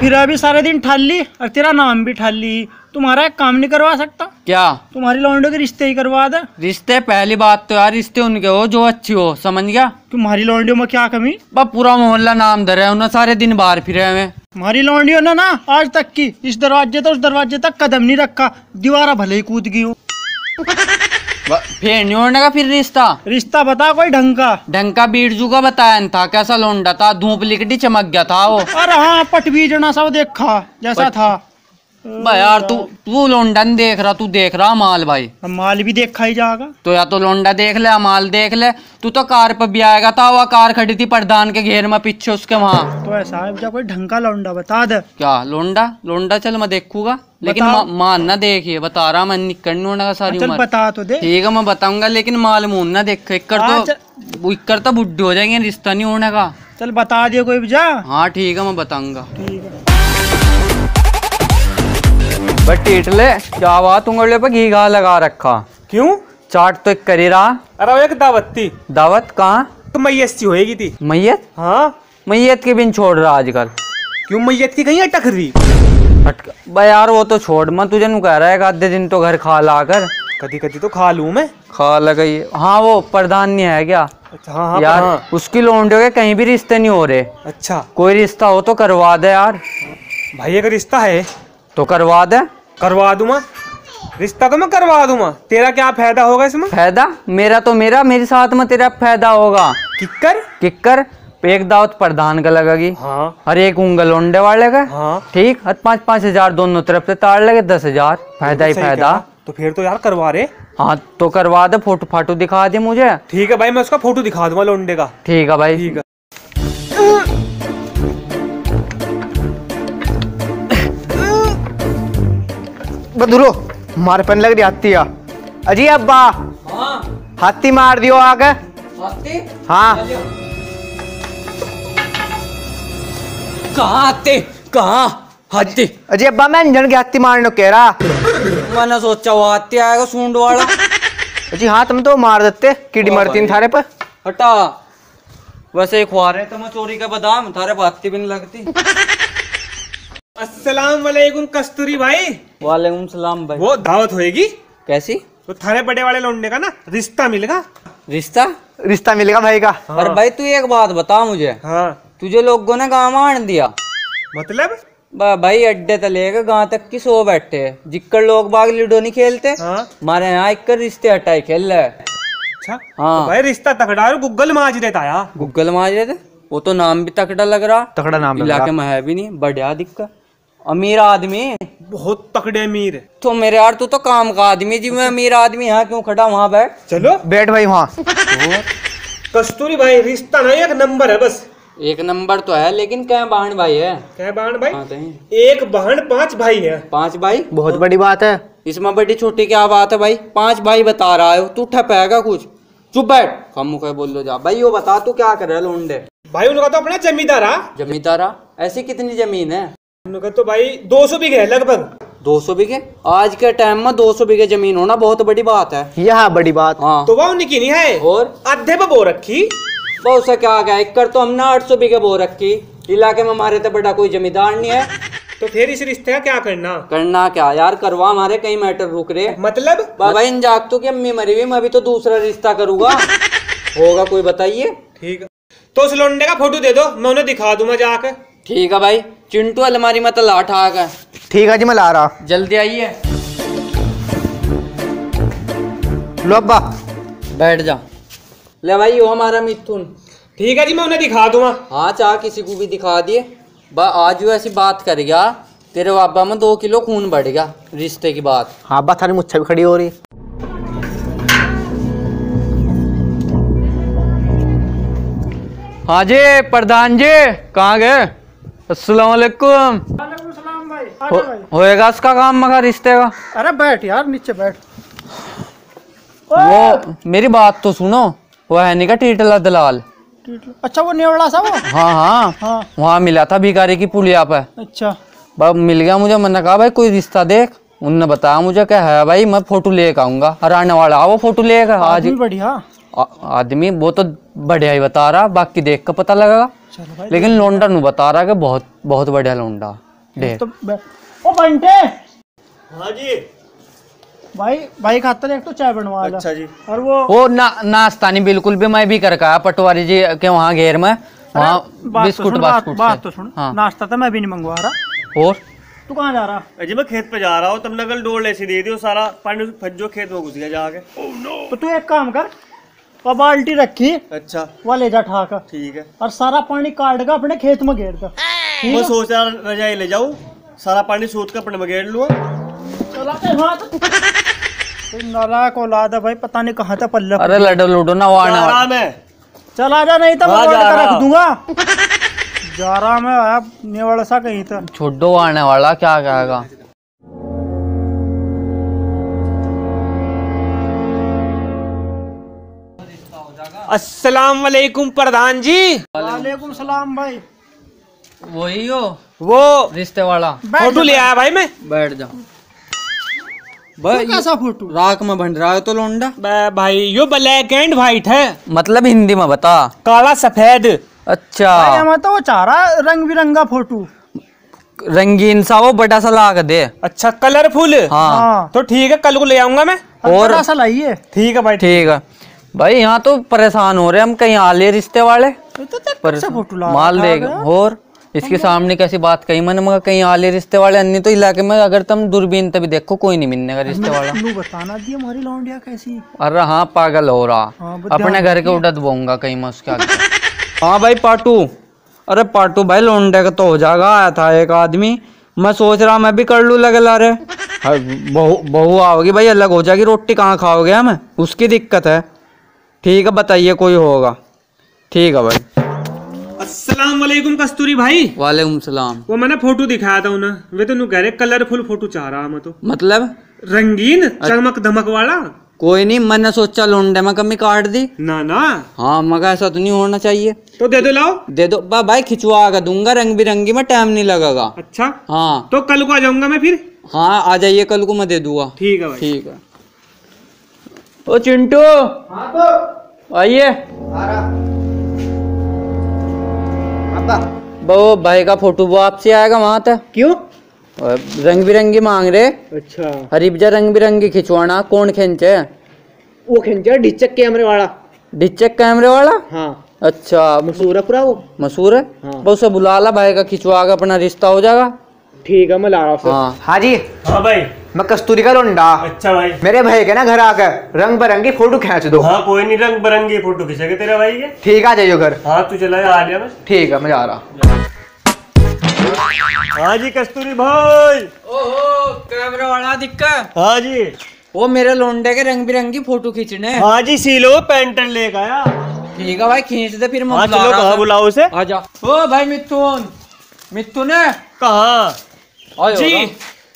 फिर अभी सारे दिन ठाल ली और तेरा नाम भी ठाल। ली तुम्हारा एक काम नहीं करवा सकता। क्या? तुम्हारी लौंडो के रिश्ते ही करवा दे। रिश्ते? पहली बात तो यार रिश्ते उनके हो जो अच्छी हो समझ गया? तुम्हारी लौंडियों में क्या कमी? बस पूरा मोहल्ला नाम धरे उन्हें सारे दिन बाहर फिरे हुए हमारी लौंडियों ने ना आज तक की इस दरवाजे तक उस दरवाजे तक कदम नहीं रखा। दीवारा भले ही कूद गई हो। फिर नहीं होने का फिर रिश्ता? रिश्ता बता कोई ढंग का। ढंग का बीरजू का बताया न था कैसा लोंडा था धूप लिकटी चमक गया था वो। अरे हाँ पटवी जना सब देखा जैसा पट... था। बा यार तू तू लोंडा नहीं देख रहा तू देख रहा माल भाई। माल भी देखा ही जाएगा। तो या तो लोंडा देख ले माल देख ले। तू तो कार पर भी आएगा था वह कार खड़ी थी प्रधान के घेर में पीछे उसके वहाँ। तो ऐसा है कोई ढंग का लौंडा बता दे। क्या लोंडा? लोंडा चल मैं देखूँगा। लेकिन बता। मा- मान ना देखिए बता रहा मैं निकल नहीं होने का सारी चल उम्र। बता तो दे। ठीक है मैं बताऊँगा लेकिन माल मून ना देख इक्कर हाँ, तो इक्कर तो बुढ़े हो जाएँगे रिश्ता नहीं होने का। चल बता दियो कोई भी जा। हाँ ठीक है मैं बताऊँगा। ठीक है। बट टीटले क्या बात उंगले पे घी घा लगा रखा। क्यों? चाट तो एक कर रहा। अरे एक दावत थी। दावत कहाँ? तो मैयत सी होएगी थी। मैयत? हाँ। मैयत के बिन छोड़ रहा आजकल। क्यों मैयत की कहीं अटक रही? हट बा यार वो तो छोड़ मैं तुझे नु कह रहा है आधे दिन तो घर खा ला कर। कदी कदी तो खा लू मैं। खा लगा हाँ वो प्रधान नहीं है क्या? अच्छा हाँ हाँ यार हाँ। उसकी लोंडियों के कहीं भी रिश्ते नहीं हो रहे। अच्छा। कोई रिश्ता हो तो करवा दे यार। भाई अगर रिश्ता है? तो करवा दे। करवा दूँगा। रिश्ता तो मैं करवा दूँगा। तेरा क्या फ़ायदा होगा इसमें? फ़ायदा? मेरा तो मेरा मेरे साथ में तेरा फ़ायदा होगा। किक्कर? किक्कर? एक दावत प्रधान का लगेगी। हाँ। और एक उंगल ओंडे वाले का। हाँ। ठीक? और पाँच पाँच हज़ार दोनों तरफ़ से तार लगे दस हज़ार। फ़ायदा ही फ़ायदा। तो फिर तो यार करवा रहे हाँ तो करवा दे फ़ोटो फाटो दिखा दे मुझे। ठीक है भाई मैं उसका फ़ोटो दिखा दूँगा लोंडे का। ठीक है भाई। ठीक है। बदुरो मारे पन लग रही हाथी आ अजी अब्बा हाथी मार दियो आके हाँ। कहाँ आते कहाँ? हाथी। अजी अब्बा मैं अंजन के हाथी मारने कह रहा। मैंने सोचा वो हाथी आएगा सूंड वाला। अजी हाँ तुम तो मार देते। कीड़ी मरती भाई। थारे पर। हटा। वैसे ही खुआ रहे तो मैं चोरी का बादाम थारे पर हाथी भी नहीं लगती। अस्सलाम वालेकुम कस्तूरी भाई। वालेकुम सलाम भाई। वो दावत होएगी। कैसी? तो थारे बड़े वाले लोंडे का ना रिश्ता मिलेगा। रिश्ता? रिश्ता मिलेगा भाई का। हाँ। पर भाई तू एक बात बता मुझे। हाँ। तुझे लोगों ने गाँव आन दिया। मतलब? बा- भाई अड्डे तक लेकर गाँव तक की सो बैठे। हैं। जिक्कर लोग बाग लूडो नहीं खेलते। हाँ। हमारे यहाँ एक रिश्ते हटाए खेल। रहे हैं। अच्छा। हाँ। तो भाई रिश्ता तकड़ा और गुग्गल माज देता यार गूगल रहे थे वो तो नाम भी तकड़ा लग रहा। तकड़ा नाम इलाके में है भी नहीं। बढ़िया दिक्कत। अमीर आदमी। बहुत तकड़े अमीर। तो मेरे यार तू तो काम का आदमी जी मैं अमीर आदमी यहाँ क्यों खड़ा वहाँ बैठ। चलो। बैठ भाई वहाँ। कस्तूरी भाई रिश्ता ना एक नंबर है बस। एक नंबर तो है लेकिन क्या बहन भाई है? क्या बहन भाई? हाँ एक बहन पाँच भाई है। पाँच भाई? बहुत बड़ी बात है। इसमें बड़ी छोटी क्या बात है भाई? पाँच भाई बता रहा है तू ठपेगा कुछ? चुप बैठ। हम मुखे बोल लो जा। भाई वो बता तू क्या कर रहा है लोंडे? भाई उनका तो अपना जमींदार है। जमींदारा ऐसी कितनी ज़मीन है? उनका तो भाई दो सौ बीघे है लगभग। 200 बीघे? आज के टाइम में 200 बीघे ज़मीन होना बहुत बड़ी बात है। यह बड़ी बात। हाँ। तो वह उनकी नहीं है? और? आधे पे बो रखी। बहुत सा क्या आ गया एक कर तो हमने 800 बीघे बो रखी। इलाके में हमारे तो बड़ा कोई जमींदार नहीं है। तो फिर इस रिश्ते का क्या करना? करना क्या? यार करवा हमारे कई मैटर रुक रहे। मतलब? बाबा इन जागतों की अम्मी मरी हुई मैं अभी तो दूसरा रिश्ता करूँगा। होगा कोई बताइए? ठीक। है तो उस लोंडे का फ़ोटो दे दो मैं उन्हें दिखा दूँगा जाकर। ठीक है भाई। चिंटू अलमारी में तो लाठ आ गए। ठीक है जी मैं ला रहा। जल्दी आइए। लो अब्बा। बैठ जा। ले भाई वो हमारा मिथुन। ठीक है जी मैं उन्हें दिखा दूँगा। हाँ चाह किसी को भी दिखा दिए। बा आज वो ऐसी बात कर गया तेरे बाबा में दो किलो खून बढ़ गया रिश्ते की बात। हाँ अब्बा थारी मुच्छा भी खड़ी हो रही। हाँ जी प्रधान जी कहाँ गए? आजा भाई। होएगा इसका काम मगर रिश्ते का? अरे बैठ यार नीचे बैठ। वो मेरी बात तो सुनो वो है नहीं का टीटला दलाल? अच्छा वो नेवड़ा सा वो? हाँ हाँ। हाँ। वहाँ मिला था भिखारी की पुलिया पे। अच्छा। मिल गया मुझे मैंने कहा भाई कोई रिश्ता देख? उनने बताया मुझे क्या है भाई मैं फ़ोटो लेकर आऊँगा। हराने वाला वो फ़ोटो लेकर आज आदमी बढ़िया आदमी वो तो बढ़िया ही बता रहा बाकी देख कर पता लगेगा। लेकिन लोंडा नु बता रहा कि बहुत बहुत बढ़िया लोंडा दे तो ओ बंटे! हाँ जी। भाई भाई खातर एक तो चाय बनवा ला। अच्छा जी। और वो वो ना नाश्ता नहीं बिल्कुल भी मैं भी कर का पटवारी जी के वहाँ घेर में। वहाँ तो बिस्कुट सुन, बात, बास्कुट बात तो सुन। हाँ। नाश्ता तो मैं भी नहीं मंगवा रहा। और? तू कहाँ जा रहा? अजी मैं खेत पे जा रहा हूँ। तुमने कल डोल ऐसी दे दी सारा पानी फज्जो खेत में घुस गया जाके। तो तू एक काम कर वो बाल्टी रखी। अच्छा। वो ले जा ठाकर ठीक है। और सारा पानी काट कर अपने खेत में घेर ठीक मैं सोच रहा रजाई ले जाऊँ। सारा पानी सूत कर अपने में चला के नालायक औलाद है भाई पता नहीं कहाँ था पल्ले अरे लडो लूडो ना वो आने। वाला आराम है चल आ जा नहीं तो मैं जा रहा। रख दूँगा। जा रहा मैं आया नेवड़ सा कहीं तो। छुड्डो वो आने वाला क्या कहेगा? अस्सलाम वालेकुम प्रधान जी। वालेकुम सलाम भाई। वही हो वो रिश्ते वाला। फ़ोटो ले आया भाई मैं। बैठ जाओ तू भाई कैसा फ़ोटो? राख में भंड रहा है तो लोंडा। भाई यो ब्लैक एंड व्हाइट है। मतलब हिंदी में बता। काला सफ़ेद। अच्छा। भाई तो वो चाह रहा है रंग बिरंगा फ़ोटो। रंगीन सा वो बड़ा सा ला के दे। अच्छा कलरफुल। हाँ। हाँ। तो ठीक है कल को ले आऊँगा मैं। और और सा लाइए। ठीक है भाई ठीक है। भाई यहाँ तो परेशान हो रहे हैं हम कहीं आ ले रिश्ते वाले। तो पर ला माल देगा और इसके सामने कैसी बात कही मैंने मगर कहीं आले रिश्ते वाले अन्य तो इलाके में अगर तुम दूरबीन तभी देखो कोई नहीं मिलने का रिश्ते वाला। बताना दी हमारी लौंडिया कैसी। अरे हाँ पागल हो रहा। हाँ, अपने घर के उड़द बोऊँगा कहीं मैं उसके आगे। हाँ भाई पाटू। अरे पाटू भाई लोंडे का तो हो जाएगा आया था एक आदमी। मैं सोच रहा मैं भी कर लूँ लगे ला रे हाँ, बहू बहू आओगी भाई अलग हो जाएगी रोटी कहाँ खाओगे हम? उसकी दिक्कत है। ठीक है बताइए कोई होगा। ठीक है भाई। अस्सलाम वालेकुम कस्तूरी भाई। वालेकुम सलाम। वो मैंने फ़ोटो दिखाया था उन्हें। वे तो नु कह रहे कलरफुल फ़ोटो चाह रहा मैं तो। मतलब? रंगीन चमक धमक वाला? कोई नहीं मैंने सोचा लोंडे में कमी काट दी। ना ना। हाँ मगर ऐसा तो नहीं होना चाहिए। तो दे दो लाओ। दे दो। बा भाई खिंचवा कर दूँगा रंग बिरंगी में टाइम नहीं लगेगा। अच्छा। हाँ। तो कल को आ जाऊँगा मैं फिर? हाँ आ जाइए कल को मैं दे दूँगा। ठीक है भाई। ठीक है। ओ चिंटू। आइए। वो भाई का फ़ोटो वो आपसे आएगा वहाँ तक। क्यों? रंग बिरंगी मांग रहे। अच्छा। हरीबजा रंग बिरंगी खिंचवाना कौन खींचे? वो खिंचा डिचक कैमरे वाला। डिचक कैमरे वाला? हाँ। अच्छा। मशहूर है पूरा वो? मशहूर है? हाँ। बस उसे बुला ला भाई का खिंचवा अपना रिश्ता हो जाएगा। ठीक है मैं ला रहा हूँ हाँ। हाँ जी। हाँ भाई। मैं कस्तूरी का लोंडा। अच्छा भाई। मेरे भाई के ना घर आकर रंग बिरंगी फ़ोटो खींच दो। हाँ कोई नहीं रंग बिरंगी फ़ोटो खींचेगा तेरा भाई के। ठीक आ जाइयो घर हाँ तू चला आ गया मैं ठीक है मैं जा रहा। हाँ जी कस्तूरी भाई। ओहो कैमरा वाला दिक्कत हाँ जी। वो मेरे लोंडे के रंग बिरंगी फ़ोटो खींचने। हाँ जी सी लो पेंटन लेकर आया। ठीक है भाई खींच दे फिर मैं हाँ बुला। बुलाओ उसे? आ जा। ओ भाई मिथुन। मिथुन है? कहाँ? जी।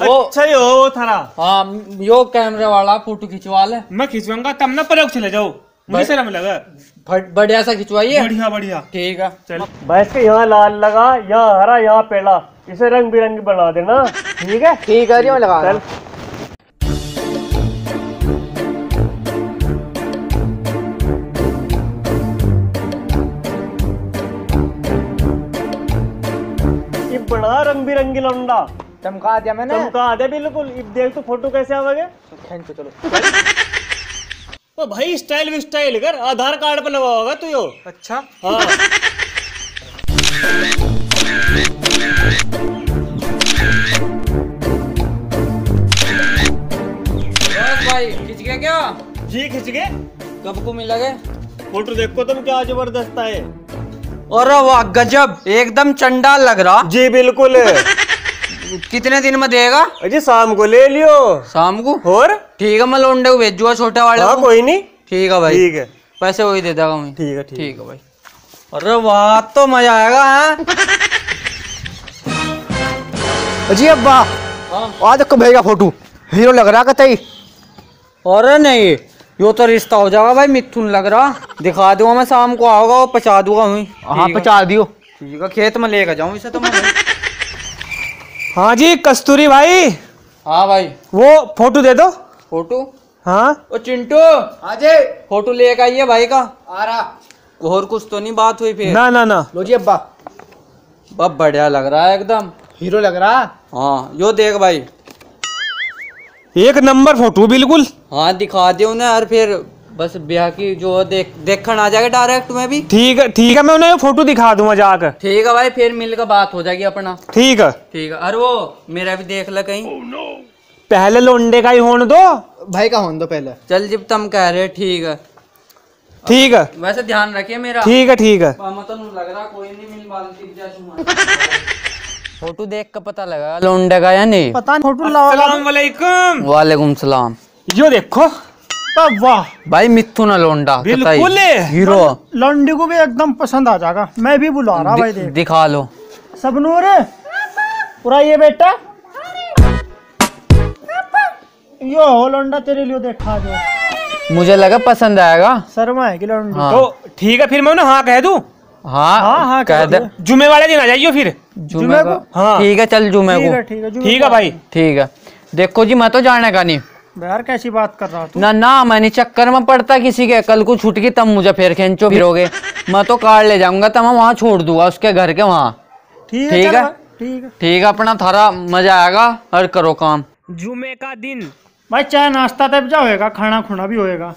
ओ अच्छा ही हो वो थारा। हाँ यो कैमरे वाला फ़ोटो खिंचवा ले। मैं खिंचवाऊँगा तब ना प्रयोग चले जाओ। मुझे शर्म लगा। बढ़िया सा खिंचवाइए। बढ़िया बढ़िया। ठीक है। चल। भैंस के यहाँ लाल लगा यहाँ हरा यहाँ पेड़ा इसे रंग बिरंगी बना देना। ठीक है? ठीक है मैं लगा। चल। बड़ा रंग बिरंगी लौंडा। चमका दिया मैंने। चमका दे बिल्कुल। देख तू फ़ोटो कैसे आवेगे खींचो चलो। तो भाई स्टाइल भी स्टाइल कर। आधार कार्ड पे लगा होगा तू यो। अच्छा। हाँ। भाई खिंच गया क्या? जी खिंच गए। कब को मिलोगे फ़ोटो देखो तुम क्या ज़बरदस्त है। और वाह गजब। एकदम चंडाल लग रहा। जी बिल्कुल। कितने दिन में देगा? अजी शाम को ले लियो। शाम को? और? ठीक है मैं लोंडे को भेजूँगा छोटे वाले हाँ को। कोई नहीं। ठीक है भाई। ठीक है। पैसे वही दे देगा मैं। ठीक है ठीक है। भाई। अरे वाह तो मज़ा आएगा हाँ? जी अब्बा आज देखो भैया फ़ोटो। हीरो लग रहा कतई। अरे नहीं यो तो रिश्ता हो जाएगा भाई मिथुन लग रहा। दिखा दूँगा मैं शाम को आओगा वो पचा दूँगा वहीं हाँ पचा दियो। ठीक है खेत में लेकर जाऊँ इसे तो मैं। हाँ जी कस्तूरी भाई। हाँ भाई। वो फ़ोटो दे दो। फ़ोटो? हाँ। ओ चिंटू। हाँ जी। फ़ोटो लेकर आइए भाई का। आ रहा। और कुछ तो नहीं बात हुई फिर। ना ना ना। लो जी अब्बा। बहुत बढ़िया लग रहा है एकदम। हीरो लग रहा? हाँ यो देख भाई। एक नंबर फ़ोटो बिल्कुल। हाँ दिखा दे उन्हें और फिर। बस ब्याह की जो देख देखण आ जाएगा डायरेक्ट में भी। ठीक है ठीक है मैं उन्हें फ़ोटो दिखा दूँगा जाकर। ठीक है भाई फिर मिलकर बात हो जाएगी अपना। ठीक है। ठीक है अरे वो मेरा भी देख ले कहीं। पहले लोंडे का ही होने दो। भाई का होने दो पहले। चल जब तुम कह रहे ठीक है। ठीक है। वैसे ध्यान रखिए मेरा। ठीक है ठीक है। तो लग रहा कोई नहीं मिल बाल फ़ोटो देख कर पता लगा लोंडे का या नहीं। पता नहीं फ़ोटो वालेकुम। वालेकुम सलाम। यो देखो। वाह भाई मिथुन लोंडा बिल्कुल हीरो। लौंडी को भी एकदम पसंद आ जाएगा। मैं भी बुला रहा भाई देख। दिखा लो। सबनूर पूरा ये बेटा। यो हो लौंडा तेरे लिए देखा दो। मुझे लगा पसंद आएगा। शर्मा है कि लौंडी। हाँ। तो ठीक है फिर मैं उन्हें हाँ कह दू? हाँ हाँ, हाँ, कह दे। जुमे वाले दिन आ जाइयो फिर। जुमे को? को? हाँ। ठीक है चल जुमे को। ठीक है ठीक है भाई। ठीक है। देखो जी मैं तो जाने का नहीं। यार कैसी बात कर रहा तू? ना ना मैंने चक्कर में पड़ता किसी के। कल को छूट गई तब मुझे फिर खेचो फिरोगे। मैं तो कार ले जाऊँगा तब मैं वहाँ छोड़ दूँगा उसके घर के वहाँ। ठीक है है? ठीक है। ठीक है अपना थारा मज़ा आएगा और करो काम। जुमे का दिन। भाई चाय नाश्ता तब जा होएगा खाना खुना भी होएगा।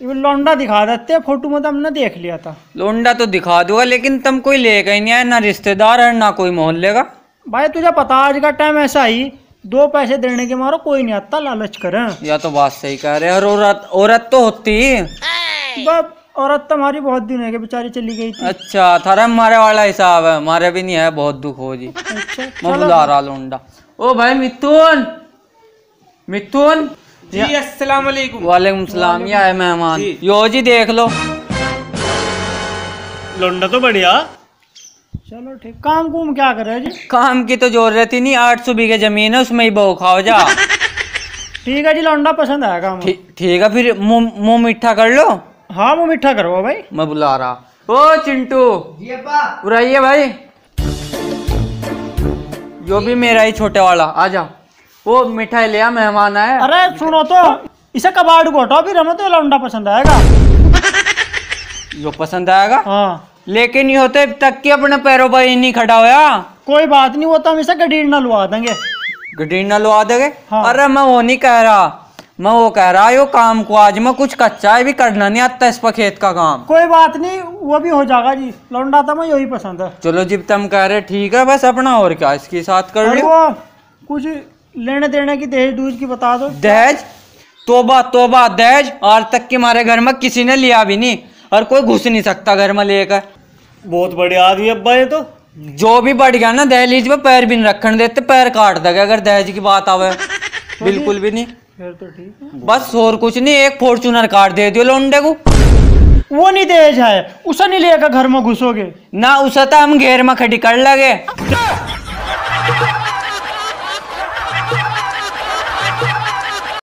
लौंडा दिखा देते फ़ोटो में तो हमने देख लिया था। लौंडा तो दिखा दूँगा लेकिन तुम कोई लेगा ही नहीं आया ना रिश्तेदार है ना कोई मोहल्ले का। भाई तुझे पता आज का टाइम ऐसा ही दो पैसे देने के मारो कोई नहीं आता लालच करे। या तो बात सही कह रहे हैं, और औरत औरत तो होती। बस औरत तो हमारी बहुत दिन है कि बेचारी चली गई थी। अच्छा थारा हमारे वाला हिसाब है हमारे भी नहीं है बहुत दुख हो जी। अच्छा मैं बुला रहा लोंडा। ओ भाई मिथुन! मिथुन! जी अस्सलाम वालेकुम वालेकुम सलाम ये है मेहमान। यो जी देख लो। लौंडा तो बढ़िया। चलो ठीक। काम कुम क्या करे जी? काम की तो ज़रूरत ही नहीं आठ सौ बीघे ज़मीन है उसमें ही बहू खाओ जा। ठीक है जी लौंडा पसंद आएगा हमें ठीक है फिर मुँह मुँह मीठा कर लो। हाँ वो मीठा करवा भाई। मैं बुला रहा। ओ चिंटू। बुराइए भाई। जो भी मेरा ही छोटे वाला आ जा। वो मिठाई लिया मेहमान आए। अरे सुनो तो इसे कबाड़ को हटाओ फिर हमें तो लौंडा पसंद आएगा। जो पसंद आएगा? हाँ। लेकिन ये होते तक कि अपने पैरों पर ही नहीं खड़ा होया। कोई बात नहीं वो तो हम इसे गडीर ना लुआ देंगे। गटीन ना लुआ देगे? हाँ। अरे मैं वो नहीं कह रहा। मैं वो कह रहा यो काम को आज मैं कुछ कच्चा है भी करना नहीं आता इस पर खेत का काम। कोई बात नहीं वो भी हो जाएगा जी। लौंडा तो मैं यही पसंद है। चलो जी तुम कह रहे ठीक है बस अपना और क्या इसके साथ कर वो कुछ लेने देने की दहेज दूज की बता दो। दहेज? तोबा तोबा दहेज? आज तक के हमारे घर में किसी ने लिया भी नहीं और कोई घुस नहीं सकता घर में लेकर। बहुत बड़े आदमी अब्बा ये तो। जो भी बढ़ गया ना दहलीज में पैर भी नहीं रखने देते पैर काट देगा अगर दहेज की बात आवे। बिल्कुल भी नहीं। फिर तो ठीक है। बस और कुछ नहीं एक फॉर्चूनर कार दे दियो लोंडे को। वो नहीं दहेज है उसे नहीं लेकर घर में घुसोगे। ना उसे तो हम घेर में खड़ी कर लगे।